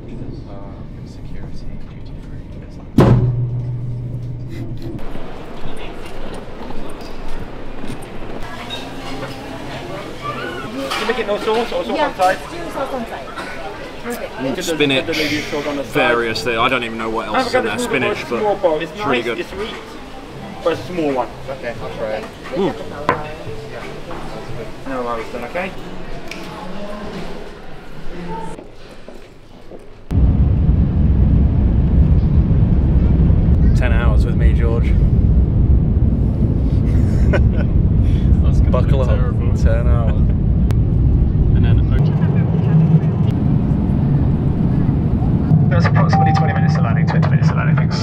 departures. Uh, security, duty free. It's like You make it no sauce or sauce Yeah, on side? do sauce on side. Perfect. Spinach, the lady sauce on the side. various things. I don't even know what else is in there. Spinach, It's small but. It's it's nice, really good. it's sweet. But it's a small one. Okay, I'll try it. Mm. No worries then, okay? Ten hours with me, George. That's gonna Buckle be up. terrible. Ten hours. And then That's approximately 20 minutes to landing, 20 minutes to landing, thanks.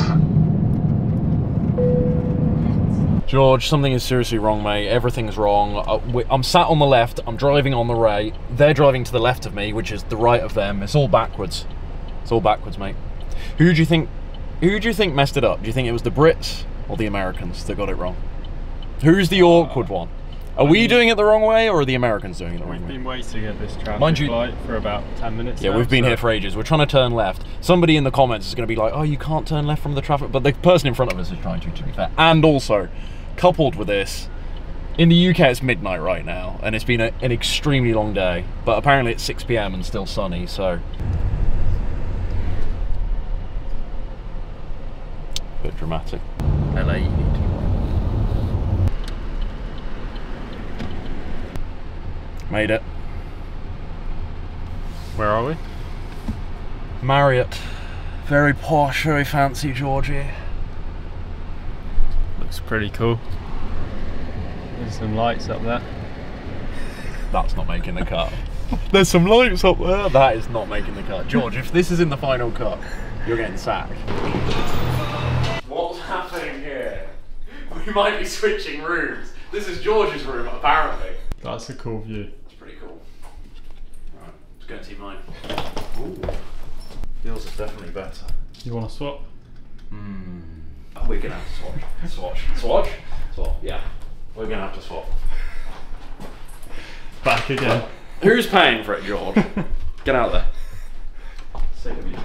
George, something is seriously wrong, mate. Everything's wrong. Uh, I'm sat on the left. I'm driving on the right. They're driving to the left of me, which is the right of them. It's all backwards. It's all backwards, mate. Who do you think? Who do you think messed it up? Do you think it was the Brits or the Americans that got it wrong? Who's the awkward one? Are we doing it the wrong way, or are the Americans doing it the wrong we've been waiting at this traffic Mind you- light for about 10 minutes Yeah, now, we've been so- here for ages. We're trying to turn left. Somebody in the comments is going to be like, "Oh, you can't turn left from the traffic," but the person in front of us is trying to. To be fair, and also, coupled with this, in the UK it's midnight right now, and it's been a, an extremely long day. But apparently it's 6 p.m. and still sunny, so bit dramatic. LA, you need to. Made it. Where are we? Marriott. Very posh, very fancy, Georgie. Looks pretty cool. There's some lights up there. That's not making the cut. There's some lights up there. That is not making the cut. George, if this is in the final cut, you're getting sacked. We might be switching rooms. This is George's room, apparently. That's a cool view. It's pretty cool. Right, let's go and see mine. Ooh. Yours is definitely better. You want to swap? Hmm. We're gonna have to swatch. Swatch. Swatch? Swap, yeah. We're gonna have to swap. Back again. Who's paying for it, George? Get out there. Sick of you.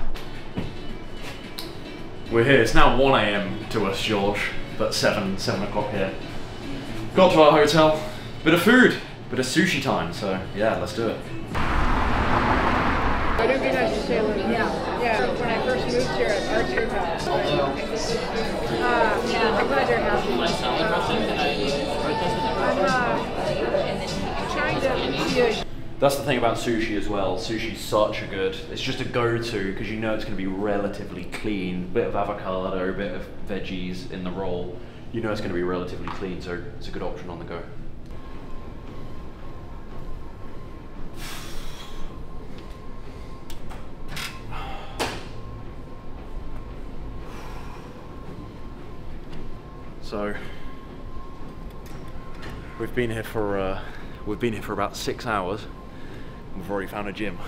We're here. It's now 1 a.m. to us, George, but 7, 7 o'clock here. Got to our hotel. Bit of food, bit of sushi time, so yeah, let's do it. I don't get out to Salem. Yeah. Yeah. When I first moved here. That's the thing about sushi as well. Sushi's such a good. It's just a go-to because you know it's going to be relatively clean. Bit of avocado, a bit of veggies in the roll. You know it's going to be relatively clean, so it's a good option on the go. So we've been here for uh, we've been here for about six hours. We've already found a gym.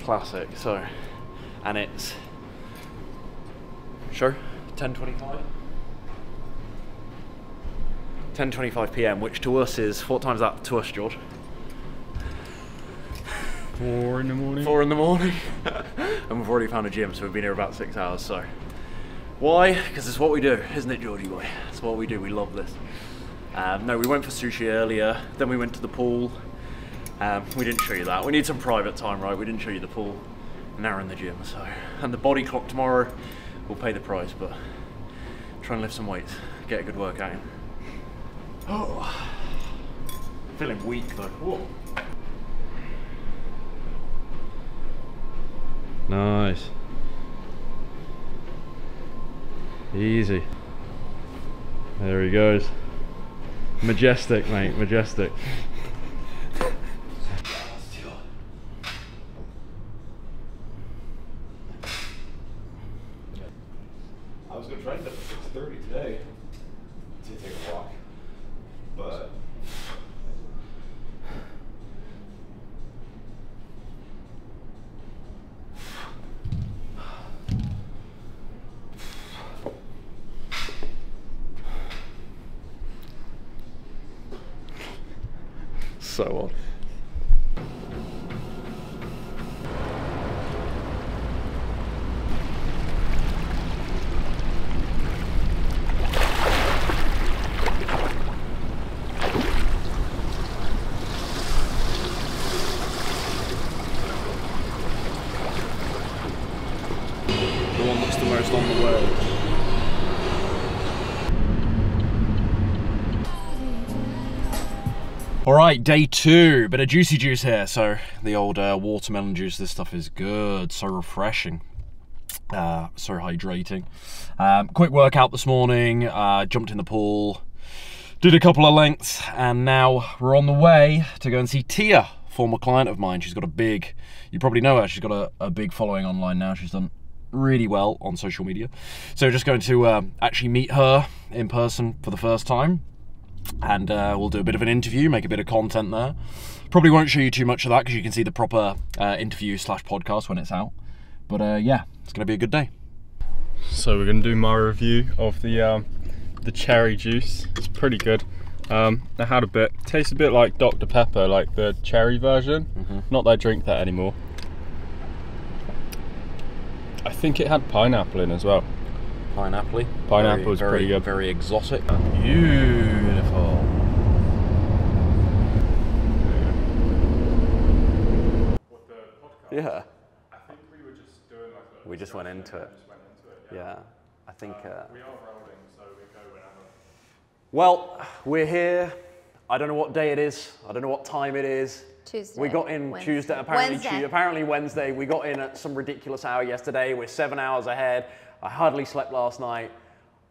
Classic. So, and it's sure 10:25. 10:25 p.m., which to us is what time's that to us, George? Four in the morning. Four in the morning, and we've already found a gym, so we've been here about six hours. So, why? Because it's what we do, isn't it, Georgie boy? It's what we do. We love this. Um, no, we went for sushi earlier. Then we went to the pool. Um, we didn't show you that. We need some private time, right? We didn't show you the pool. And now we're in the gym. So, and the body clock tomorrow will pay the price, but try and lift some weights, get a good workout in. Oh, feeling weak though. Whoa. Nice. Easy. There he goes. Majestic, mate. Majestic. I was gonna try to at six thirty today to take a walk, but So on. westernmost on the way. All right, day two, bit of juicy juice here. So the old uh, watermelon juice, this stuff is good, so refreshing, uh, so hydrating. Um, quick workout this morning, uh, jumped in the pool, did a couple of lengths, and now we're on the way to go and see Tia, former client of mine. She's got a big, you probably know her, she's got a, a big following online now. She's done really well on social media. So just going to uh, actually meet her in person for the first time and uh, we'll do a bit of an interview, make a bit of content there. Probably won't show you too much of that because you can see the proper uh, interview slash podcast when it's out. But uh, yeah, it's going to be a good day. So we're gonna do my review of the um, the cherry juice. It's pretty good. Um, I had a bit. Tastes a bit like Dr Pepper, like the cherry version. Not that I drink that anymore. I think it had pineapple in as well. Pineapple. Pineapple is very, pretty good. Very exotic. Beautiful. Yeah, I think we were just doing like a we just went into it. went into it. Yeah, I think. Uh, We are rolling, so we go whenever. well, we're here. I don't know what day it is. I don't know what time it is. Tuesday. We got in Wednesday. Tuesday, apparently, Wednesday. Apparently Wednesday. We got in at some ridiculous hour yesterday. We're seven hours ahead. I hardly slept last night.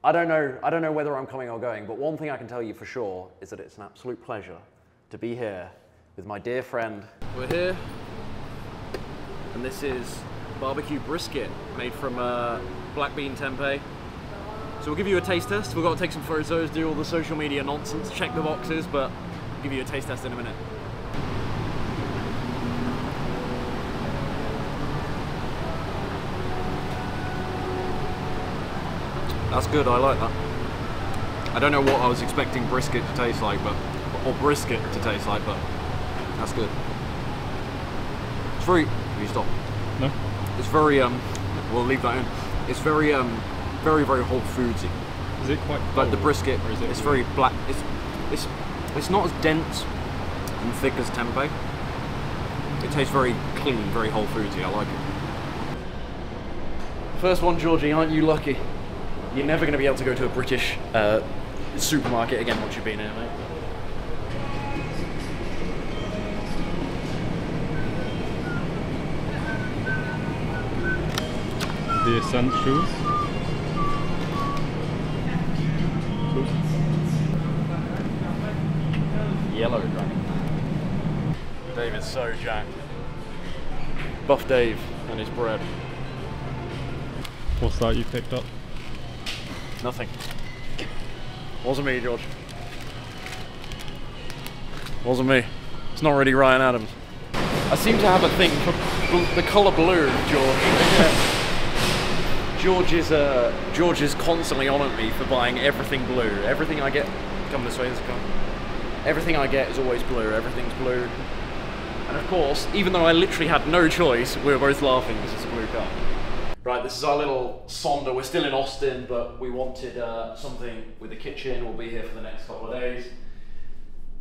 I don't know. I don't know whether I'm coming or going. But one thing I can tell you for sure is that it's an absolute pleasure to be here with my dear friend. We're here, and this is barbecue brisket made from uh, black bean tempeh. So we'll give you a taste test. We've got to take some photos, do all the social media nonsense, check the boxes, but we'll give you a taste test in a minute. That's good, I like that. I don't know what I was expecting brisket to taste like, but or brisket to taste like, but that's good. It's very. Can you stop? No? It's very um. We'll leave that in. It's very um, very very Whole Foodsy. Is it quite But the brisket, or is it it's very black. It's it's it's not as dense and thick as tempeh. It tastes very clean, very Whole Foodsy. I like it. First one, Georgie. Aren't you lucky? You're never going to be able to go to a British uh, supermarket again once you've been here, mate. the essentials? Yellow dragon. Dave is so jacked. Buff Dave and his bread. What's that you picked up? Nothing. Wasn't me, George. Wasn't me. It's not really Ryan Adams. I seem to have a thing for the colour blue, George. George is uh, George is constantly on at me for buying everything blue. Everything I get, come this way, this come. Everything I get is always blue. Everything's blue. And of course, even though I literally had no choice, we were both laughing because it's a blue car. Right, this is our little Sonder. We're still in Austin, but we wanted uh, something with a kitchen. We'll be here for the next couple of days.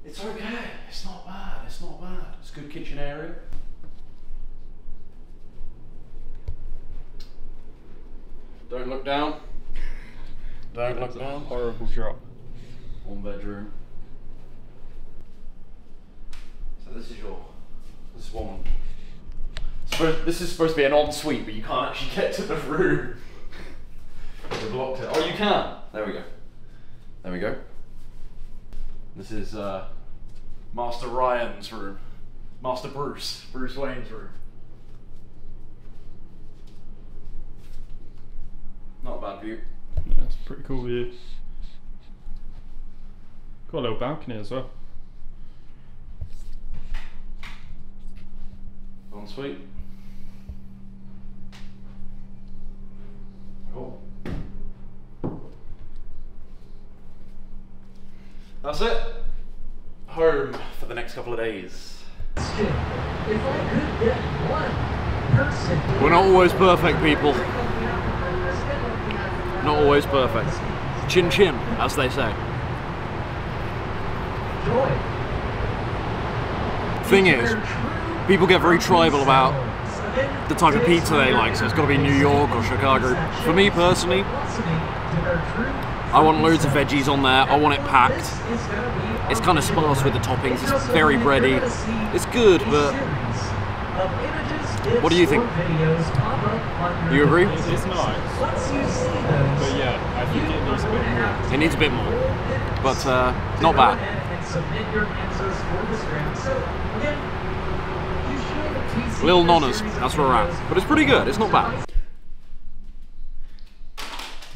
It's okay. It's not bad. It's not bad. It's a good kitchen area. Don't look down. Don't look down. Horrible drop. One bedroom. So this is your. This is one. Supposed, this is supposed to be an ensuite, but you can't actually get to the room. They blocked it. Oh, you can. There we go. There we go. This is uh, Master Ryan's room. Master Bruce. Bruce Wayne's room. Not a bad view. Yeah, that's a pretty cool view. Got a little balcony as well. Ensuite. Cool. That's it. Home for the next couple of days. We're not always perfect, people. Not always perfect. Chin chin, as they say. Thing is, people get very tribal about the type of pizza they like, so it's got to be New York or Chicago. For me personally, I want loads of veggies on there. I want it packed. It's kind of sparse with the toppings. It's very bready. It's good, but what do you think? You agree? It's nice. But yeah, I think it needs a bit more. It needs a bit more, but uh, not bad. Little nonners, that's where we're at. But it's pretty good, it's not bad.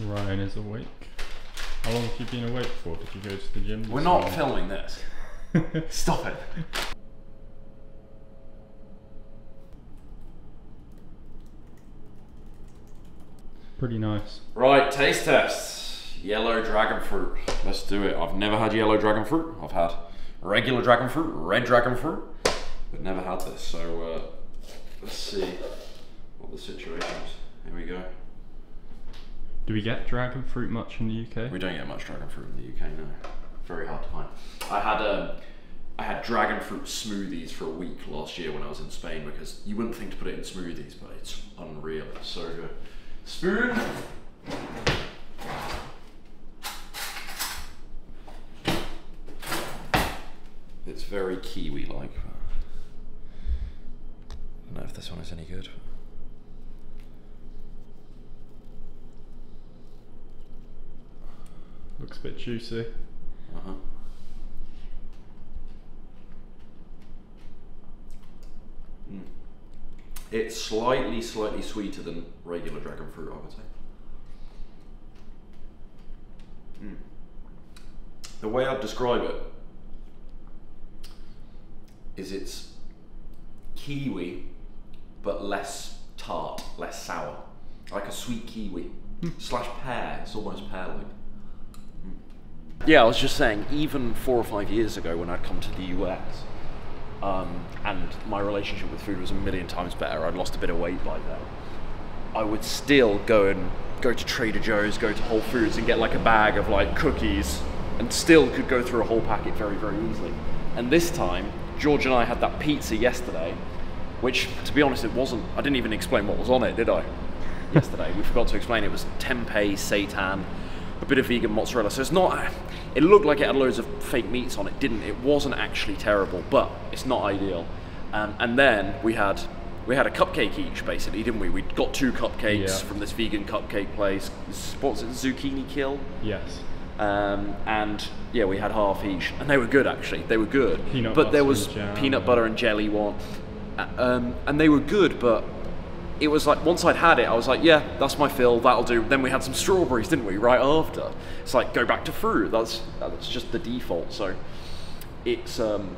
Ryan is awake. How long have you been awake for? Did you go to the gym? We're this not morning? filming this. Stop it. Pretty nice. Right, taste tests. Yellow dragon fruit. Let's do it. I've never had yellow dragon fruit. I've had regular dragon fruit, red dragon fruit, but never had this. So uh, let's see what the situation is. Here we go. Do we get dragon fruit much in the UK? We don't get much dragon fruit in the UK, no. Very hard to find. I had um, I had dragon fruit smoothies for a week last year when I was in Spain because you wouldn't think to put it in smoothies, but it's unreal. It's so good. Spoon. It's very kiwi like. I don't know if this one is any good. Looks a bit juicy. Uh-huh. Mm. It's slightly, slightly sweeter than regular dragon fruit, I would say. Mm. The way I'd describe it is it's kiwi, but less tart, less sour. Like a sweet kiwi. Slash pear, it's almost pear-like. Yeah, I was just saying, even four or five years ago when I'd come to the US, um, and my relationship with food was a million times better, I'd lost a bit of weight by then. I would still go and go to Trader Joe's, go to Whole Foods, and get like a bag of like cookies, and still could go through a whole packet very, very easily. And this time, George and I had that pizza yesterday, which, to be honest, it wasn't. I didn't even explain what was on it, did I? yesterday, we forgot to explain. It was tempeh, seitan, a bit of vegan mozzarella. So it's not. It looked like it had loads of fake meats on it. Didn't. It wasn't actually terrible, but it's not ideal. Um, and then we had we had a cupcake each, basically, didn't we? We got two cupcakes Yeah. from this vegan cupcake place. What's it? Zucchini Kill. Yes. Um, and yeah, we had half each, and they were good actually. They were good. Peanut but there butter was jam, peanut butter and jelly one, um, and they were good. But it was like once I'd had it, I was like, yeah, that's my fill. That'll do. Then we had some strawberries, didn't we? Right after. It's like go back to fruit. That's that's just the default. So it's um,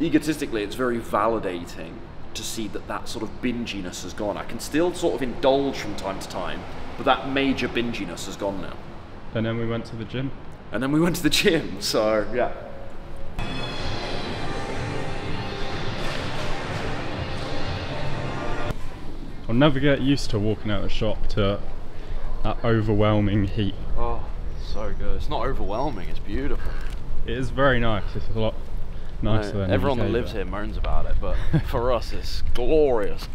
egotistically, it's very validating to see that that sort of binginess has gone. I can still sort of indulge from time to time, but that major binginess has gone now. And then we went to the gym. And then we went to the gym, so yeah. I'll never get used to walking out of the shop to that overwhelming heat. Oh, so good. It's not overwhelming, it's beautiful. It is very nice. It's a lot nicer No, than everyone that lives here moans about it, but for us it's glorious.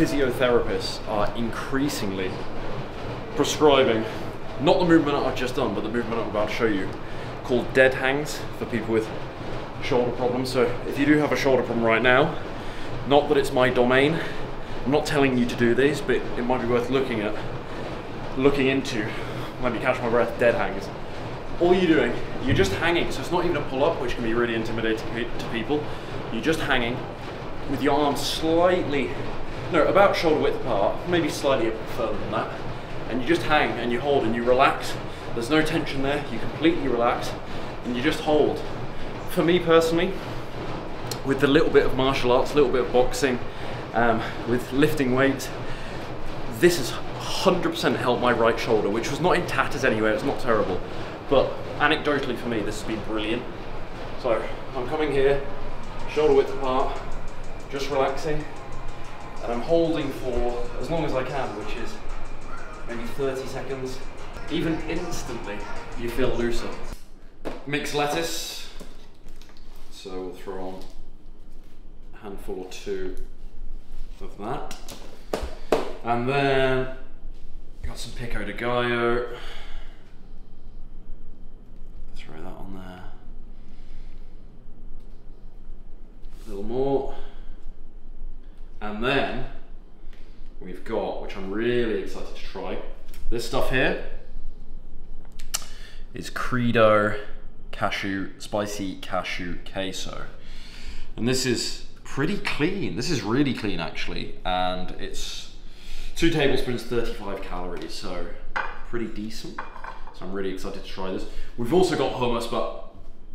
Physiotherapists are increasingly prescribing not the movement I've just done, but the movement I'm about to show you, called dead hangs for people with shoulder problems. So if you do have a shoulder problem right now, not that it's my domain, I'm not telling you to do these, but it might be worth looking at, looking into. Let me catch my breath. Dead hangs. All you're doing, you're just hanging. So it's not even a pull up, which can be really intimidating to people. You're just hanging with your arms slightly, no, about shoulder width apart, maybe slightly a further than that. And you just hang and you hold and you relax. There's no tension there. You completely relax and you just hold. For me personally, with the little bit of martial arts, a little bit of boxing, um, with lifting weights, this has 100% helped my right shoulder, which was not in tatters anyway, it's not terrible. But anecdotally for me, this has been brilliant. So I'm coming here, shoulder width apart, just relaxing, and I'm holding for as long as I can, which is maybe 30 seconds. Even instantly, you feel looser. Mixed lettuce. So we'll throw on a handful or two of that. And then got some pico de gallo. Throw that on there. A little more. And then we've got, which I'm really excited to try, this stuff here is Credo cashew, spicy cashew queso. And this is pretty clean. This is really clean actually. And it's two tablespoons, 35 calories. So pretty decent. So I'm really excited to try this. We've also got hummus, but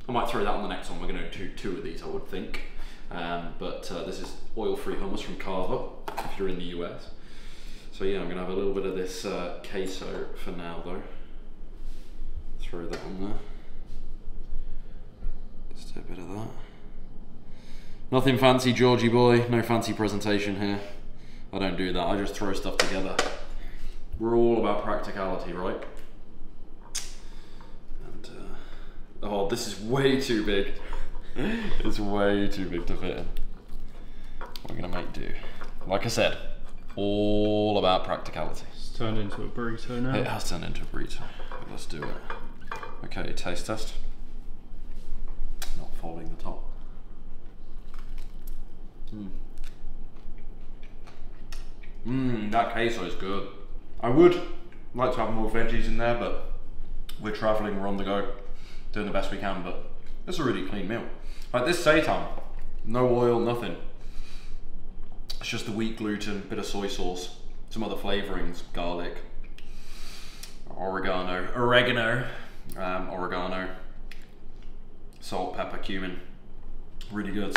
I might throw that on the next one. We're gonna do two of these, I would think. Um, but uh, this is oil-free hummus from Carver, if you're in the US. So yeah, I'm gonna have a little bit of this uh, queso for now though. Throw that on there. Just a bit of that. Nothing fancy, Georgie boy. No fancy presentation here. I don't do that. I just throw stuff together. We're all about practicality, right? And uh, oh, this is way too big. It's way too big to fit in. We're gonna make do. Like I said, all about practicality. It's turned into a burrito now. It has turned into a burrito. Let's do it. Okay, taste test. Not folding the top. Mmm. Mmm, that queso is good. I would like to have more veggies in there, but we're travelling, we're on the go, doing the best we can, but it's a really clean meal. Like this seitan, no oil, nothing. It's just the wheat gluten, bit of soy sauce, some other flavorings, garlic, oregano, oregano, um, oregano, salt, pepper, cumin. Really good.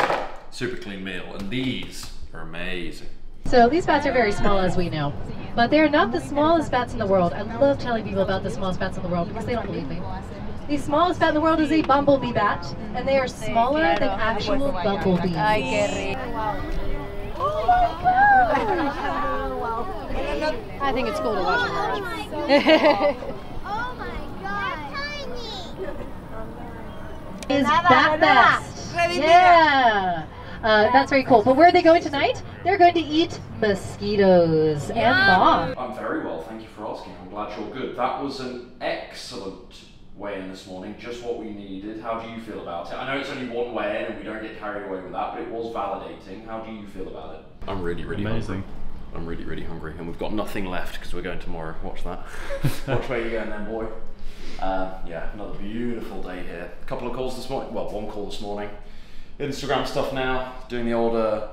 Super clean meal. And these are amazing. So these bats are very small, as we know, but they're not the smallest bats in the world. I love telling people about the smallest bats in the world because they don't believe me. The smallest bat in the world is a bumblebee bat, and they are smaller than actual bumblebees. I think it's cool to watch them. Oh my god, tiny. Is Bat Best. Yeah. Uh, that's very cool. But where are they going tonight? They're going to eat mosquitoes and moths. I'm very well, thank you for asking. I'm glad you're good. That was an excellent weigh in this morning, just what we needed. How do you feel about it? I know it's only one weigh in and we don't get carried away with that, but it was validating. How do you feel about it? I'm really, really Amazing. hungry. I'm really, really hungry, and we've got nothing left because we're going tomorrow. Watch that. Watch where you're going then, boy. Uh, yeah, another beautiful day here. A couple of calls this morning. Well, one call this morning. Instagram stuff now. Doing the old uh,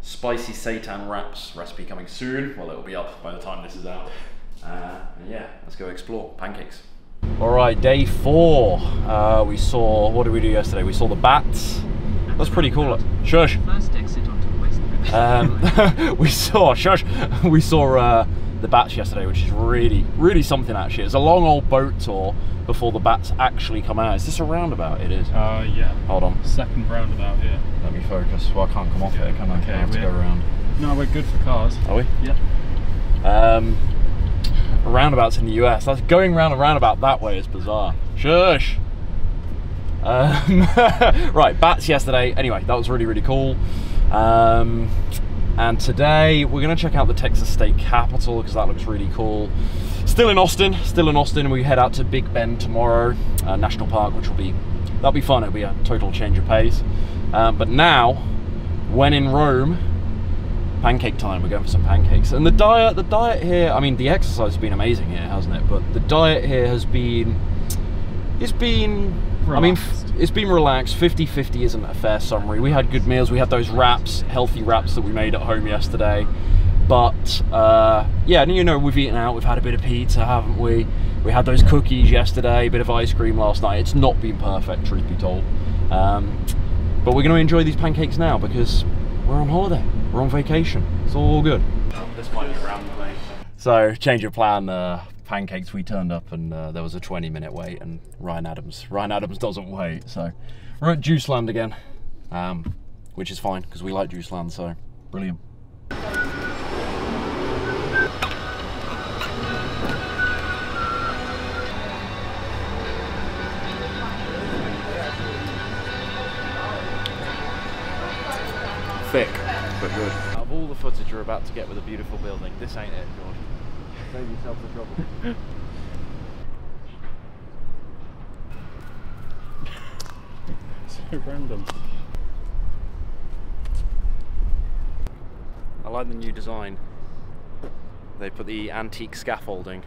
spicy seitan wraps recipe coming soon. Well, it'll be up by the time this is out. Uh, and yeah, let's go explore pancakes. All right, day four. Uh, we saw. What did we do yesterday? We saw the bats. That's pretty cool. Shush. First exit onto the west. Um, we saw, shush, we saw uh, the bats yesterday, which is really, really something actually. It's a long old boat tour before the bats actually come out. Is this a roundabout? It is. Uh, yeah. Hold on. Second roundabout here. Let me focus. Well, I can't come off it, can I? Okay, I have to go around. No, we're good for cars. Are we? Yeah. Um, roundabouts in the US. That's going round and roundabout that way is bizarre. Shush. Um, right, bats yesterday. Anyway, that was really, really cool. Um, and today we're going to check out the Texas State Capitol because that looks really cool. Still in Austin, still in Austin. We head out to Big Bend tomorrow, uh, National Park, which will be that'll be fun. It'll be a total change of pace. Um, but now, when in Rome, pancake time. We're going for some pancakes. And the diet, the diet here, I mean, the exercise has been amazing here, hasn't it? But the diet here has been, it's been, I mean, it's been relaxed. 50-50 isn't a fair summary. We had good meals. We had those wraps, healthy wraps that we made at home yesterday. But uh, yeah, and you know, we've eaten out. We've had a bit of pizza, haven't we? We had those cookies yesterday, a bit of ice cream last night. It's not been perfect, truth be told. Um, but we're going to enjoy these pancakes now because we're on holiday. We're on vacation. It's all good. This might be around the place. So, change of plan. Uh, pancakes. We turned up and uh, there was a 20 minute wait, and Ryan Adams. Ryan Adams doesn't wait, so we're at Juiceland again, um, which is fine because we like Juiceland. So, brilliant. Thick, footage you're about to get with a beautiful building, this ain't it, George. Save yourself the trouble. So random. I like the new design. They put the antique scaffolding.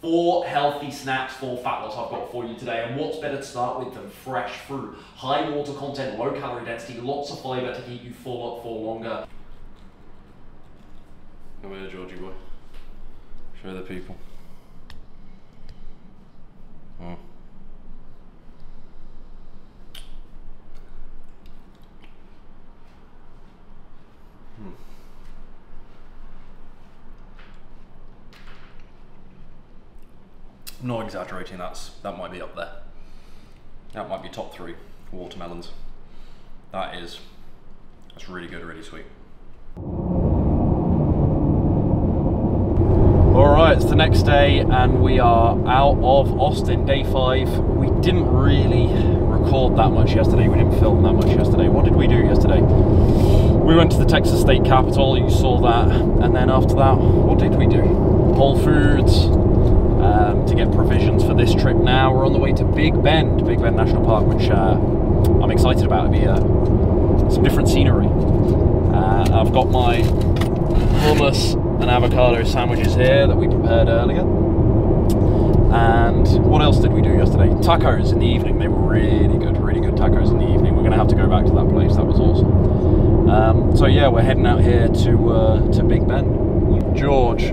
Four for fat loss I've got for you today, and what's better to start with than fresh fruit? High water content, low calorie density, lots of fiber to keep you full up for longer. Come here, Georgie boy. Show the people. Oh. Hmm. Not exaggerating. That's that might be up there. That might be top three watermelons. That is. That's really good, really sweet. All right, it's the next day, and we are out of Austin, day five. We didn't really record that much yesterday. We didn't film that much yesterday. What did we do yesterday? We went to the Texas State Capitol. You saw that, and then after that, what did we do? Whole Foods um, to get provisions for this trip. Now we're on the way to Big Bend, Big Bend National Park, which uh, I'm excited about. It'll be uh, some different scenery. Uh, I've got my hummus and avocado sandwiches here that we prepared earlier. And what else did we do yesterday? Tacos in the evening. They were really good, really good tacos in the evening. We're going to have to go back to that place. That was awesome. Um, so yeah, we're heading out here to uh, to Big Bend. George,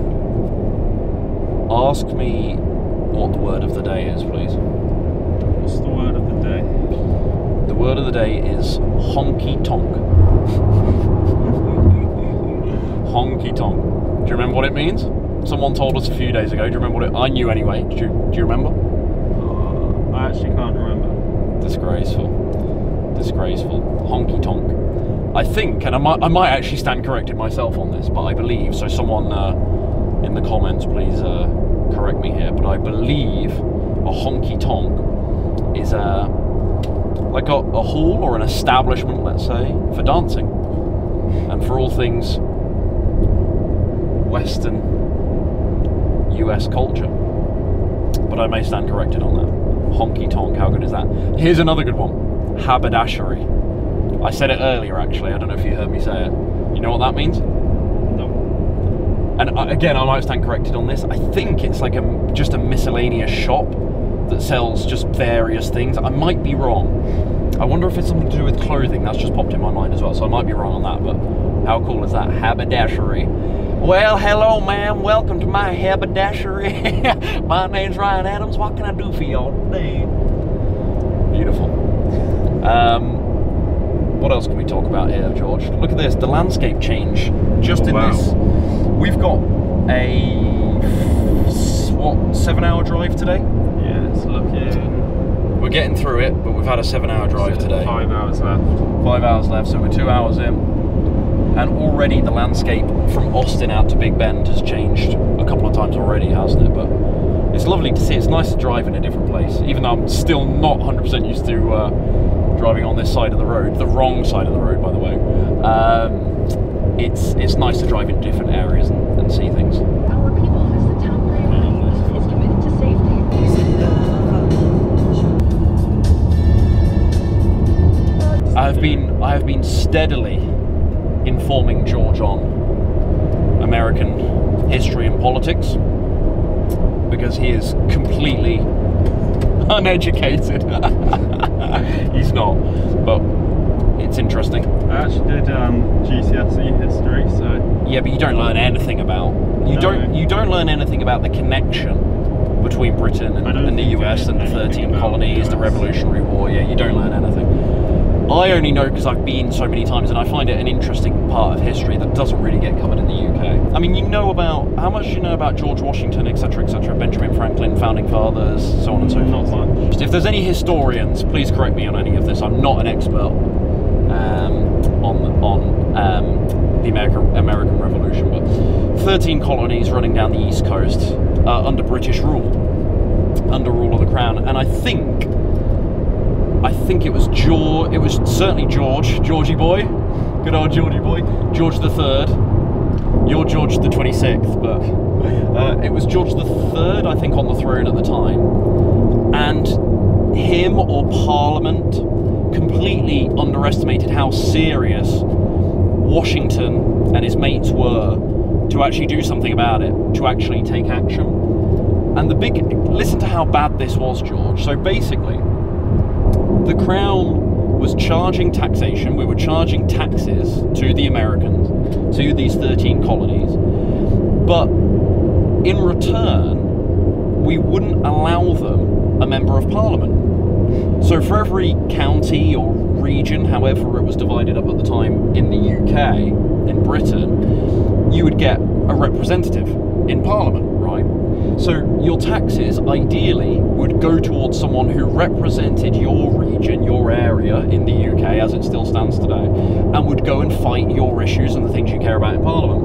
ask me what the word of the day is, please. What's the word of the day? The word of the day is honky tonk. honky tonk. Do you remember what it means? Someone told us a few days ago. Do you remember what it? I knew anyway. Do you, do you remember? Uh, I actually can't remember. Disgraceful. Disgraceful. Honky tonk. I think, and I might, I might actually stand corrected myself on this, but I believe. So someone uh, in the comments, please uh, correct me here. But I believe a honky tonk is a like a, a hall or an establishment, let's say, for dancing and for all things Western US culture. But I may stand corrected on that. Honky tonk, how good is that? Here's another good one haberdashery. I said it earlier actually, I don't know if you heard me say it. You know what that means? And uh, again, I might stand corrected on this. I think it's like a just a miscellaneous shop that sells just various things. I might be wrong. I wonder if it's something to do with clothing. That's just popped in my mind as well, so I might be wrong on that. But how cool is that? Haberdashery. Well, hello, ma'am. Welcome to my haberdashery. my name's Ryan Adams. What can I do for y'all today? Beautiful. Um, what else can we talk about here, George? Look at this. The landscape change just Oh, in wow. this. We've got a what seven-hour drive today. Yeah, it's looking We're getting through it, but we've had a seven-hour drive today. Five hours left. Five hours left, so we're two hours in. And already the landscape from Austin out to Big Bend has changed a couple of times already, hasn't it? But it's lovely to see. It's nice to drive in a different place, even though I'm still not 100% used to uh, driving on this side of the road, the wrong side of the road, by the way. Um, it's it's nice to drive in different areas and, and see things. Our people as the top priority is committed to safety. I have been I have been steadily informing George on American history and politics because he is completely uneducated. He's not, but it's interesting. I actually did um, GCSE history, so Yeah, but you don't learn anything about you No. don't you don't learn anything about the connection between Britain and, and the US and the 13 colonies, the US. Revolutionary War. Yeah, you don't learn anything. I only know because I've been so many times, and I find it an interesting part of history that doesn't really get covered in the UK. I mean, you know about how much do you know about George Washington, etc., etc., Benjamin Franklin, founding fathers, so on and so forth. much. If there's any historians, please correct me on any of this. I'm not an expert um, on on um, the American American Revolution, but 13 colonies running down the east coast uh, under British rule, under rule of the Crown, and I think I think it was George. It was certainly George, Georgie boy, good old Georgie boy, George the Third. You're George the 26th, but uh, it was George the Third, I think, on the throne at the time, and him or Parliament completely underestimated how serious Washington and his mates were to actually do something about it, to actually take action. And the big listen to how bad this was, George. So basically, the crown was charging taxation, we were charging taxes to the Americans, to these 13 colonies, but in return, we wouldn't allow them a member of parliament. So for every county or region, however it was divided up at the time in the UK, in Britain, you would get a representative in parliament? So your taxes ideally would go towards someone who represented your region, your area in the UK as it still stands today, and would go and fight your issues and the things you care about in parliament.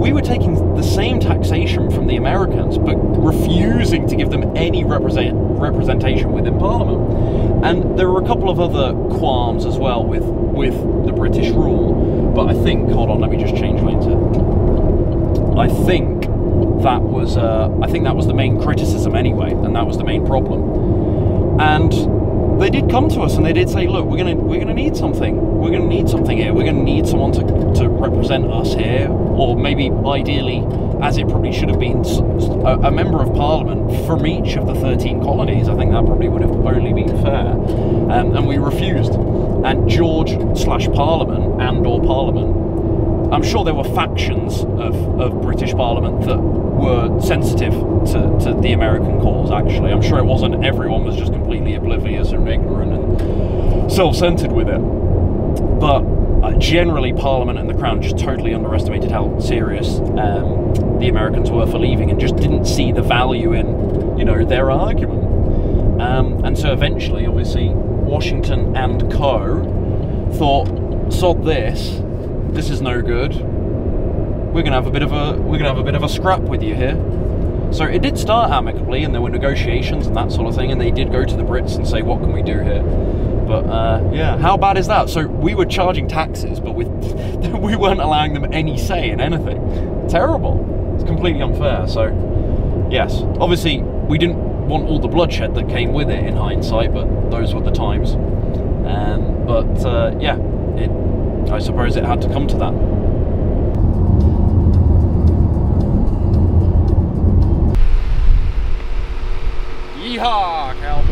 We were taking the same taxation from the Americans, but refusing to give them any represent, representation within Parliament. And there were a couple of other qualms as well with with the British rule. But I think, hold on, let me just change lanes here. I think that was uh, I think that was the main criticism anyway, and that was the main problem. And they did come to us and they did say, look, we're gonna we're gonna need something. We're gonna need something here. We're gonna need someone to to represent us here, or maybe ideally, as it probably should have been, a member of parliament from each of the 13 colonies. I think that probably would have only been fair, um, and we refused. And George slash Parliament and or Parliament I'm sure there were factions of, of British Parliament that were sensitive to, to the American cause, actually. I'm sure it wasn't everyone was just completely oblivious and ignorant and self centered with it. But uh, generally, Parliament and the Crown just totally underestimated how serious um, the Americans were for leaving and just didn't see the value in, you know, their argument. Um, and so eventually, obviously, Washington and co. thought, sod this, this is no good. We're gonna have a bit of a we're gonna have a bit of a scrap with you here. So it did start amicably, and there were negotiations and that sort of thing, and they did go to the Brits and say, "What can we do here?" But uh, yeah, how bad is that? So we were charging taxes, but with we weren't allowing them any say in anything. Terrible. It's completely unfair. So yes, obviously we didn't want all the bloodshed that came with it in hindsight, but those were the times. Um, but uh, yeah, it, I suppose it had to come to that. Yeehaw, cowboy!